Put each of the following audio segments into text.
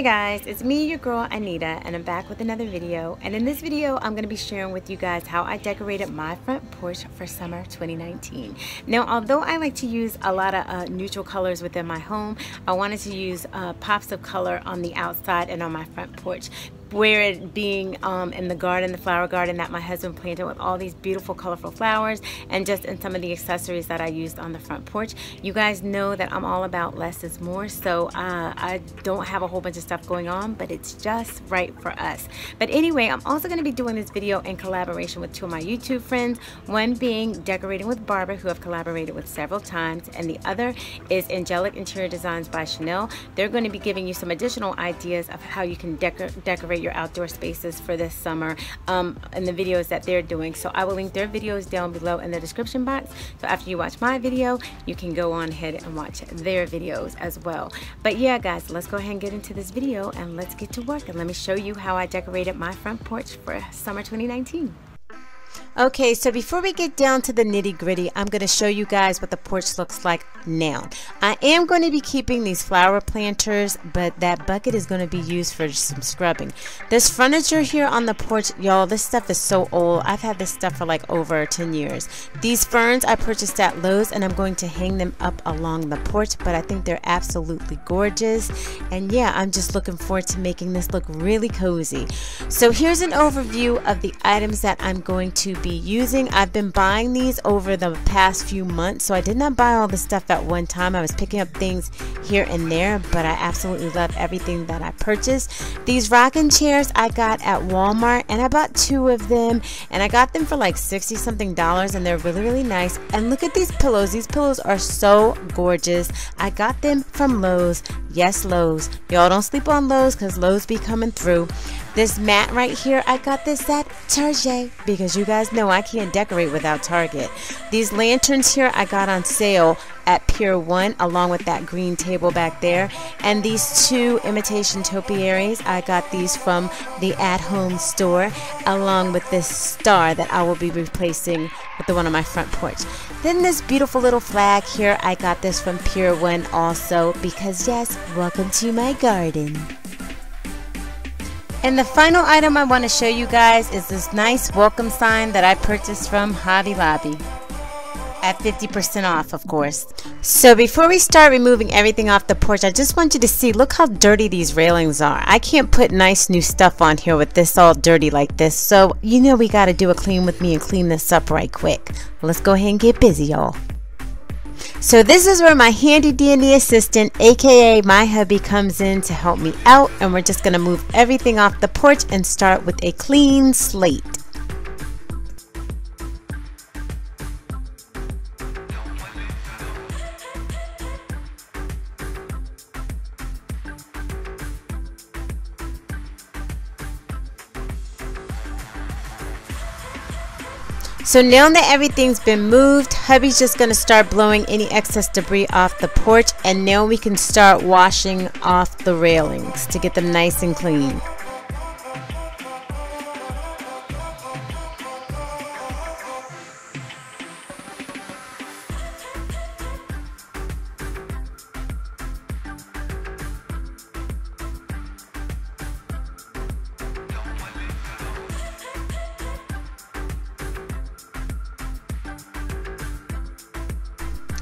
guys, it's me, your girl Anita, and I'm back with another video. And in this video, I'm to be sharing with you guys how I decorated my front porch for summer 2019. Now, although I like to use a lot of uh, neutral colors within my home, I wanted to use uh, pops of color on the outside and on my front porch where it being um, in the garden, the flower garden that my husband planted with all these beautiful colorful flowers and just in some of the accessories that I used on the front porch. You guys know that I'm all about less is more so uh, I don't have a whole bunch of stuff going on but it's just right for us. But anyway, I'm also going to be doing this video in collaboration with two of my YouTube friends. One being Decorating with Barbara who I've collaborated with several times and the other is Angelic Interior Designs by Shenell. They're going to be giving you some additional ideas of how you can decor decorate your outdoor spaces for this summer um, and the videos that they're doing. So I will link their videos down below in the description box. So after you watch my video, you can go on ahead and watch their videos as well. But yeah, guys, let's go ahead and get into this video and let's get to work. And let me show you how I decorated my front porch for summer 2019. Okay, so before we get down to the nitty gritty, I'm going to show you guys what the porch looks like now. I am going to be keeping these flower planters, but that bucket is going to be used for some scrubbing. This furniture here on the porch, y'all, this stuff is so old. I've had this stuff for like over 10 years. These ferns I purchased at Lowe's and I'm going to hang them up along the porch, but I think they're absolutely gorgeous. And yeah, I'm just looking forward to making this look really cozy. So here's an overview of the items that I'm going to be using. I've been buying these over the past few months, so I did not buy all the stuff at one time. I was picking up things here and there, but I absolutely love everything that I purchased. These rocking chairs I got at Walmart, and I bought two of them, and I got them for like 60 something dollars, and they're really, really nice. And look at these pillows. These pillows are so gorgeous. I got them from Lowe's. Yes, Lowe's. Y'all don't sleep on Lowe's because Lowe's be coming through. This mat right here, I got this at Target because you guys know I can't decorate without Target. These lanterns here I got on sale at Pier 1 along with that green table back there. And these two imitation topiaries, I got these from the at-home store along with this star that I will be replacing with the one on my front porch. Then this beautiful little flag here, I got this from Pier 1 also because yes, welcome to my garden. And the final item I want to show you guys is this nice welcome sign that I purchased from Hobby Lobby. At 50% off, of course. So before we start removing everything off the porch, I just want you to see, look how dirty these railings are. I can't put nice new stuff on here with this all dirty like this. So you know we got to do a clean with me and clean this up right quick. Let's go ahead and get busy, y'all. So this is where my handy dandy assistant, aka my hubby, comes in to help me out and we're just going to move everything off the porch and start with a clean slate. So now that everything's been moved, hubby's just to start blowing any excess debris off the porch and now we can start washing off the railings to get them nice and clean.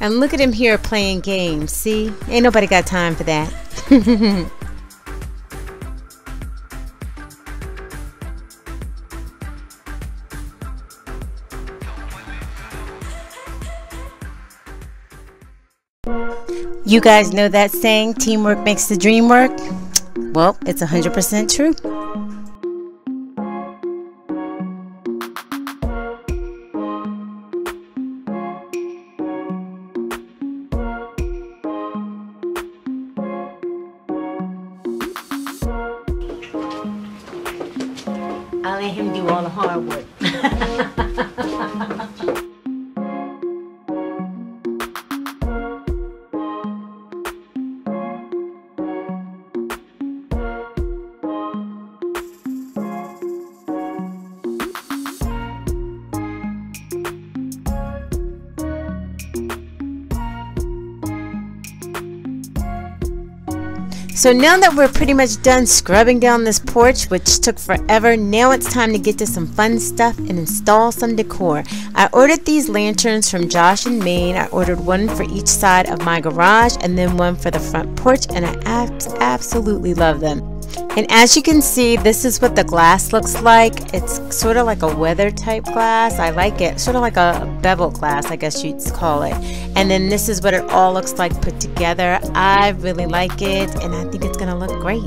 And look at him here playing games. See? Ain't nobody got time for that. you guys know that saying, teamwork makes the dream work? Well, it's 100% true. Him do all the hard work. So now that we're pretty much done scrubbing down this porch, which took forever, now it's time to get to some fun stuff and install some decor. I ordered these lanterns from Joss and Main. I ordered one for each side of my garage and then one for the front porch and I ab absolutely love them. And as you can see, this is what the glass looks like. It's sort of like a weather type glass. I like it. Sort of like a bevel glass, I guess you'd call it. And then this is what it all looks like put together. I really like it and I think it's going to look great.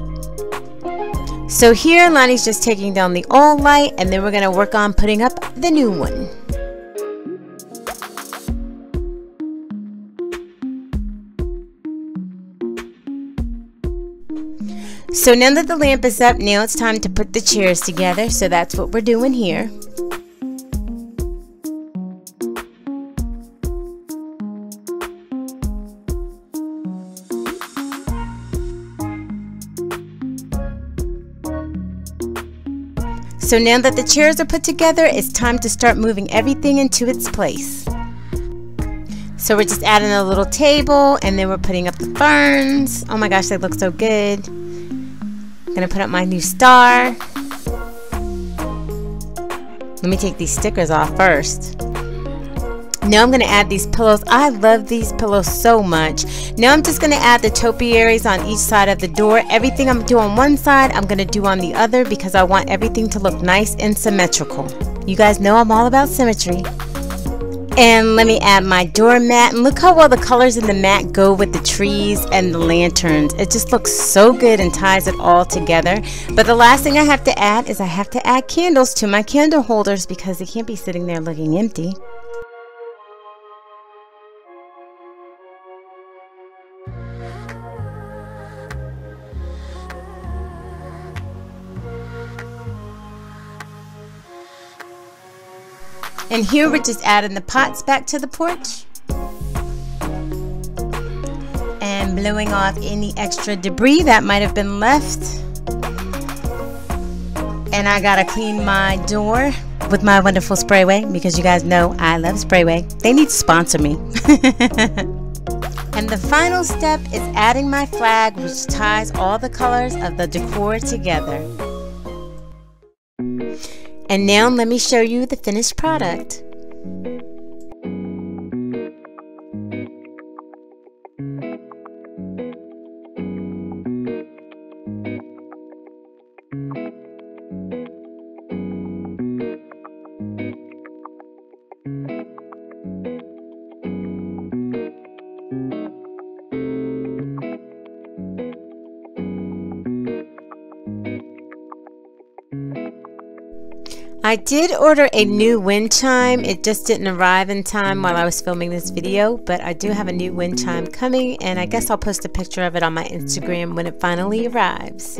So here, Lonnie's just taking down the old light and then we're going to work on putting up the new one. So now that the lamp is up, now it's time to put the chairs together. So that's what we're doing here. So now that the chairs are put together, it's time to start moving everything into its place. So we're just adding a little table and then we're putting up the ferns. Oh my gosh, they look so good. I'm gonna put up my new star. Let me take these stickers off first. Now I'm going to add these pillows. I love these pillows so much. Now I'm just going to add the topiaries on each side of the door. Everything I'm doing on one side, I'm going to do on the other because I want everything to look nice and symmetrical. You guys know I'm all about symmetry. And let me add my doormat. And look how well the colors in the mat go with the trees and the lanterns. It just looks so good and ties it all together. But the last thing I have to add is I have to add candles to my candle holders because they can't be sitting there looking empty. And here we're just adding the pots back to the porch. And blowing off any extra debris that might have been left. And I gotta clean my door with my wonderful Sprayway because you guys know I love Sprayway. They need to sponsor me. and the final step is adding my flag which ties all the colors of the decor together. And now let me show you the finished product. I did order a mm. new wind chime. It just didn't arrive in time mm. while I was filming this video, but I do have a new wind chime coming and I guess I'll post a picture of it on my Instagram when it finally arrives.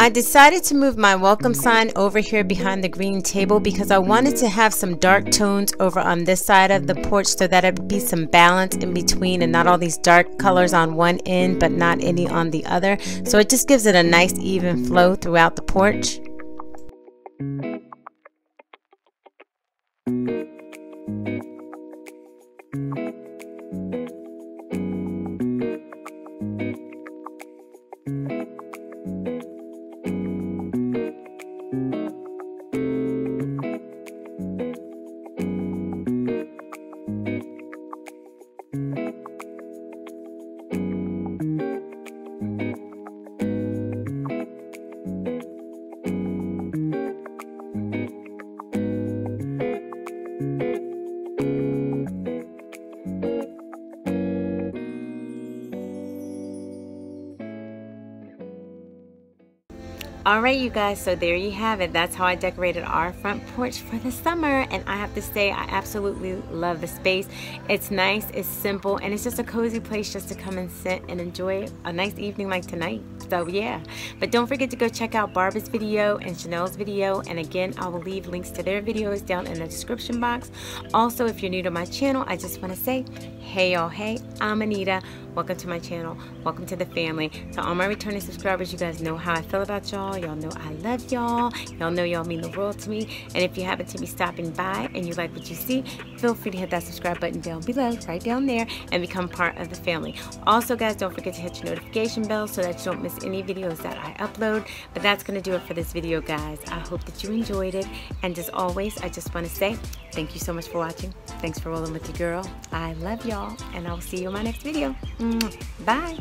I decided to move my welcome sign over here behind the green table because I wanted to have some dark tones over on this side of the porch so that it would be some balance in between and not all these dark colors on one end but not any on the other. So it just gives it a nice even flow throughout the porch. Alright you guys, so there you have it. That's how I decorated our front porch for the summer. And I have to say, I absolutely love the space. It's nice, it's simple, and it's just a cozy place just to come and sit and enjoy a nice evening like tonight. So yeah, but don't forget to go check out Barbara's video and Shenell's video. And again, I will leave links to their videos down in the description box. Also, if you're new to my channel, I just want to say, hey y'all, hey, I'm Anita. Welcome to my channel. Welcome to the family. To all my returning subscribers, you guys know how I feel about y'all Y'all know I love y'all. Y'all know y'all mean the world to me. And if you happen to be stopping by and you like what you see, feel free to hit that subscribe button down below, right down there, and become part of the family. Also, guys, don't forget to hit your notification bell so that you don't miss any videos that I upload. But that's going to do it for this video, guys. I hope that you enjoyed it. And as always, I just want to say thank you so much for watching. Thanks for rolling with your girl. I love y'all, and I will see you in my next video. Mm, bye.